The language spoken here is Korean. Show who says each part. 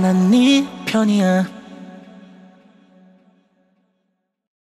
Speaker 1: 난 네 편이야.